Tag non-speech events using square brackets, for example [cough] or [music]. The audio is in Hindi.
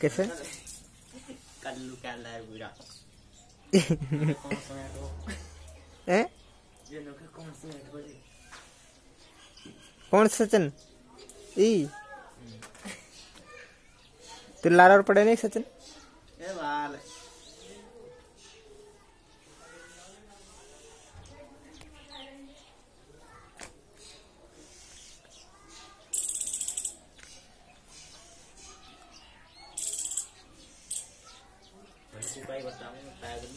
कैसे? कल्लू क्या बुरा। [laughs] कौन से बोले कौन सचिन? ई। तू लारा और पड़े नहीं सचिन? सिपाही बताने पैदल